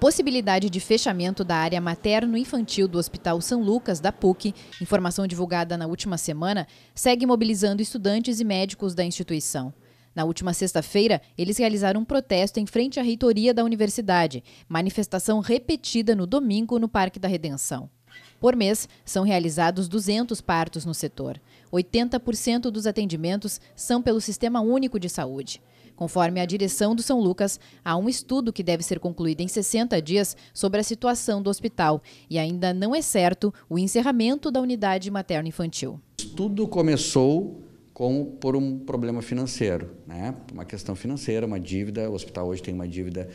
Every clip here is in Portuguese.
possibilidade de fechamento da área materno-infantil do Hospital São Lucas, da PUC, informação divulgada na última semana, segue mobilizando estudantes e médicos da instituição. Na última sexta-feira, eles realizaram um protesto em frente à reitoria da universidade, manifestação repetida no domingo no Parque da Redenção. Por mês, são realizados 200 partos no setor. 80% dos atendimentos são pelo Sistema Único de Saúde. Conforme a direção do São Lucas, há um estudo que deve ser concluído em 60 dias sobre a situação do hospital e ainda não é certo o encerramento da unidade materno-infantil. Tudo começou com, por um problema financeiro, né? uma questão financeira, uma dívida. O hospital hoje tem uma dívida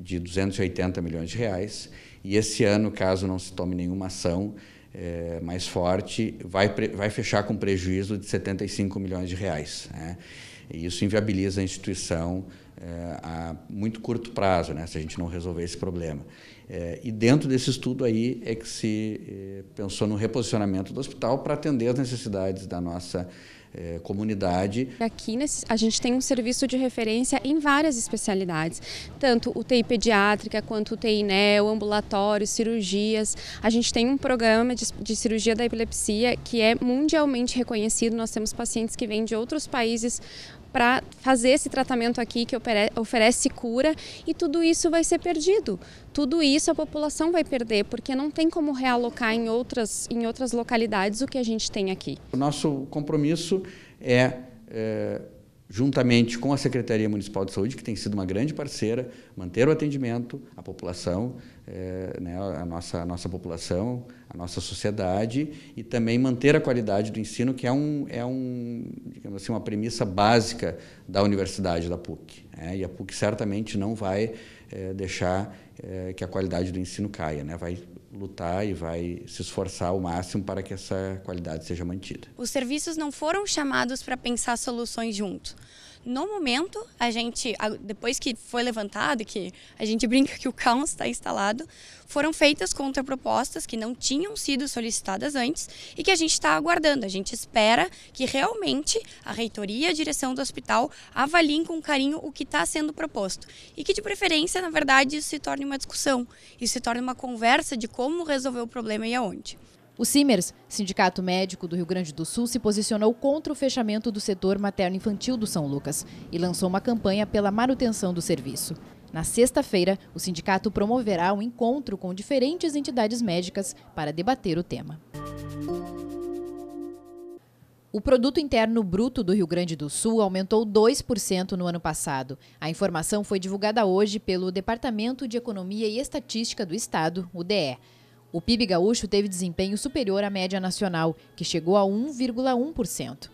de 280 milhões de reais e esse ano, caso não se tome nenhuma ação, é, mais forte, vai, vai fechar com prejuízo de 75 milhões de reais. Né? E isso inviabiliza a instituição é, a muito curto prazo, né, se a gente não resolver esse problema. É, e dentro desse estudo aí é que se pensou no reposicionamento do hospital para atender as necessidades da nossa é, comunidade. Aqui nesse, a gente tem um serviço de referência em várias especialidades, tanto UTI pediátrica quanto UTI NEO, ambulatório, cirurgias. A gente tem um programa de, de cirurgia da epilepsia que é mundialmente reconhecido. Nós temos pacientes que vêm de outros países para fazer esse tratamento aqui que oferece cura e tudo isso vai ser perdido. Tudo isso a população vai perder porque não tem como realocar em outras, em outras localidades o que a gente tem aqui. O nosso compromisso é, é juntamente com a Secretaria Municipal de Saúde, que tem sido uma grande parceira, manter o atendimento à população, é, né, a, nossa, a nossa população, a nossa sociedade, e também manter a qualidade do ensino, que é, um, é um, digamos assim, uma premissa básica da Universidade da PUC. Né, e a PUC certamente não vai é, deixar é, que a qualidade do ensino caia, né, vai lutar e vai se esforçar ao máximo para que essa qualidade seja mantida. Os serviços não foram chamados para pensar soluções juntos. No momento, a gente, depois que foi levantado, que a gente brinca que o caos está instalado, foram feitas contrapropostas que não tinham sido solicitadas antes e que a gente está aguardando. A gente espera que realmente a reitoria e a direção do hospital avaliem com carinho o que está sendo proposto. E que, de preferência, na verdade, isso se torne uma discussão, isso se torne uma conversa de como resolver o problema e aonde. O CIMERS, Sindicato Médico do Rio Grande do Sul, se posicionou contra o fechamento do setor materno-infantil do São Lucas e lançou uma campanha pela manutenção do serviço. Na sexta-feira, o sindicato promoverá um encontro com diferentes entidades médicas para debater o tema. O produto interno bruto do Rio Grande do Sul aumentou 2% no ano passado. A informação foi divulgada hoje pelo Departamento de Economia e Estatística do Estado, o DE. O PIB gaúcho teve desempenho superior à média nacional, que chegou a 1,1%.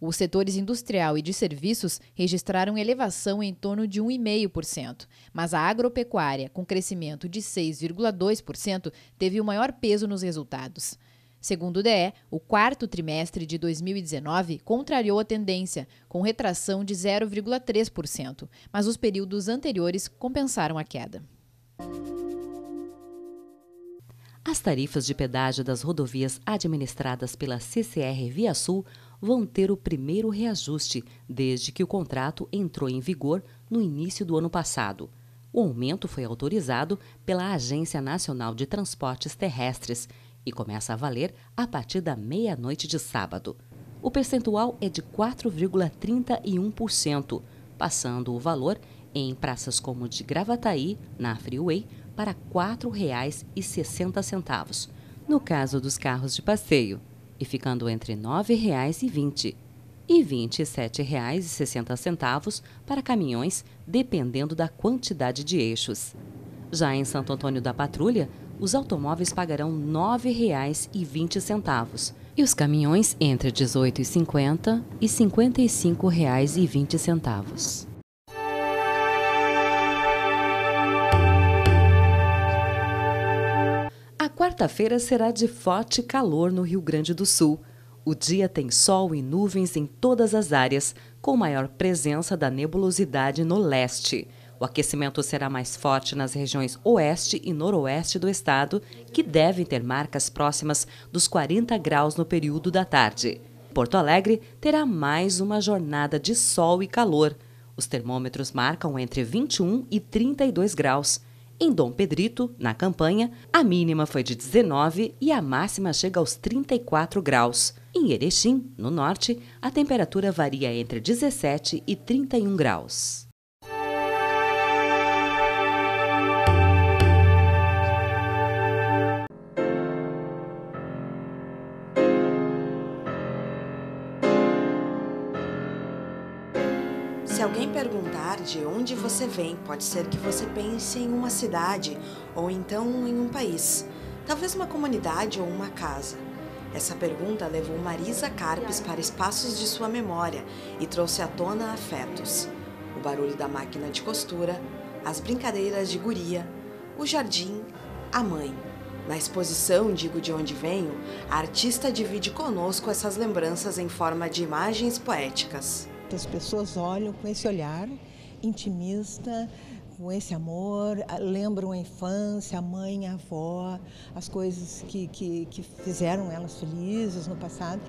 Os setores industrial e de serviços registraram elevação em torno de 1,5%, mas a agropecuária, com crescimento de 6,2%, teve o maior peso nos resultados. Segundo o DE, o quarto trimestre de 2019 contrariou a tendência, com retração de 0,3%, mas os períodos anteriores compensaram a queda. As tarifas de pedágio das rodovias administradas pela CCR Via Sul vão ter o primeiro reajuste desde que o contrato entrou em vigor no início do ano passado. O aumento foi autorizado pela Agência Nacional de Transportes Terrestres e começa a valer a partir da meia-noite de sábado. O percentual é de 4,31%, passando o valor em praças como de Gravataí, na Freeway, para R$ 4,60, no caso dos carros de passeio, e ficando entre R$ 9,20 e R$ 27,60 para caminhões, dependendo da quantidade de eixos. Já em Santo Antônio da Patrulha, os automóveis pagarão R$ 9,20 e os caminhões entre R$ 18,50 e R$ 55,20. Quarta-feira será de forte calor no Rio Grande do Sul. O dia tem sol e nuvens em todas as áreas, com maior presença da nebulosidade no leste. O aquecimento será mais forte nas regiões oeste e noroeste do estado, que devem ter marcas próximas dos 40 graus no período da tarde. Porto Alegre terá mais uma jornada de sol e calor. Os termômetros marcam entre 21 e 32 graus. Em Dom Pedrito, na campanha, a mínima foi de 19 e a máxima chega aos 34 graus. Em Erechim, no norte, a temperatura varia entre 17 e 31 graus. Se alguém perguntar de onde você vem, pode ser que você pense em uma cidade ou então em um país, talvez uma comunidade ou uma casa. Essa pergunta levou Marisa Carpes para espaços de sua memória e trouxe à tona afetos. O barulho da máquina de costura, as brincadeiras de guria, o jardim, a mãe. Na exposição Digo de Onde Venho, a artista divide conosco essas lembranças em forma de imagens poéticas. As pessoas olham com esse olhar intimista, com esse amor, lembram a infância, a mãe, a avó, as coisas que, que, que fizeram elas felizes no passado.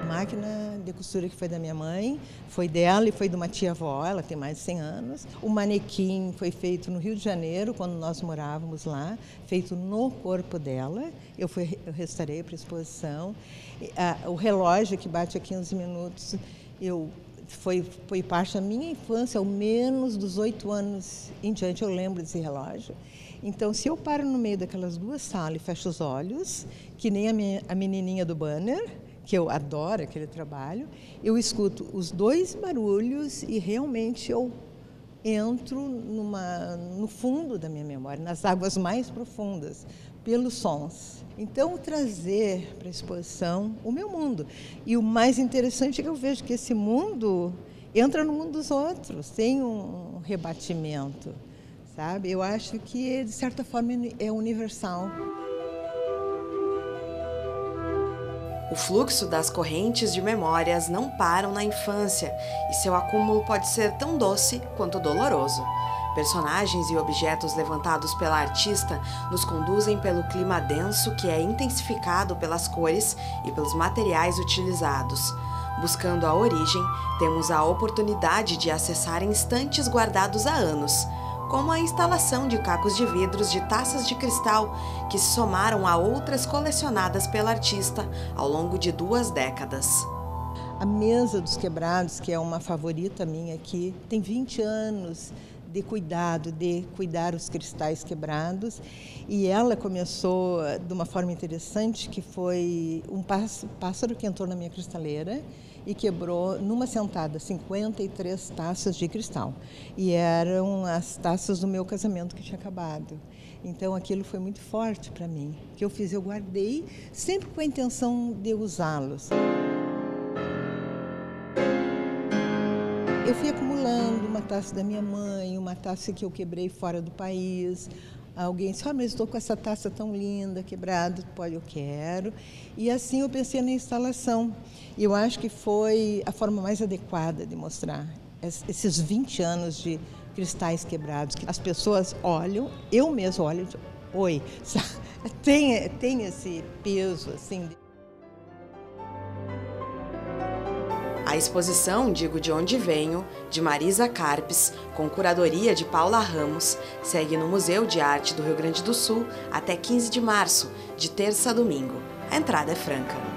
A máquina de costura que foi da minha mãe, foi dela e foi de uma tia-avó, ela tem mais de 100 anos. O manequim foi feito no Rio de Janeiro, quando nós morávamos lá, feito no corpo dela. Eu, fui, eu restaurei para exposição. O relógio que bate a 15 minutos eu foi, foi parte da minha infância, ao menos dos oito anos em diante eu lembro desse relógio. Então, se eu paro no meio daquelas duas salas e fecho os olhos, que nem a, minha, a menininha do banner, que eu adoro aquele trabalho, eu escuto os dois barulhos e realmente eu entro numa, no fundo da minha memória, nas águas mais profundas, pelos sons. Então, trazer para a exposição o meu mundo. E o mais interessante é que eu vejo que esse mundo entra no mundo dos outros, tem um rebatimento, sabe? Eu acho que, de certa forma, é universal. O fluxo das correntes de memórias não param na infância e seu acúmulo pode ser tão doce quanto doloroso. Personagens e objetos levantados pela artista nos conduzem pelo clima denso que é intensificado pelas cores e pelos materiais utilizados. Buscando a origem, temos a oportunidade de acessar instantes guardados há anos, como a instalação de cacos de vidros de taças de cristal que se somaram a outras colecionadas pela artista ao longo de duas décadas. A mesa dos quebrados, que é uma favorita minha aqui, tem 20 anos de cuidado, de cuidar os cristais quebrados. E ela começou de uma forma interessante, que foi um pássaro que entrou na minha cristaleira e quebrou numa sentada 53 taças de cristal. E eram as taças do meu casamento que tinha acabado. Então aquilo foi muito forte para mim. O que eu fiz, eu guardei sempre com a intenção de usá-los. Eu fui acumulando uma taça da minha mãe, uma taça que eu quebrei fora do país. Alguém disse, ah, mas estou com essa taça tão linda, quebrada, pode, eu quero. E assim eu pensei na instalação. E eu acho que foi a forma mais adequada de mostrar esses 20 anos de cristais quebrados. Que as pessoas olham, eu mesmo olho, oi, tem, tem esse peso assim. A exposição Digo de Onde Venho, de Marisa Carpes, com curadoria de Paula Ramos, segue no Museu de Arte do Rio Grande do Sul até 15 de março, de terça a domingo. A entrada é franca.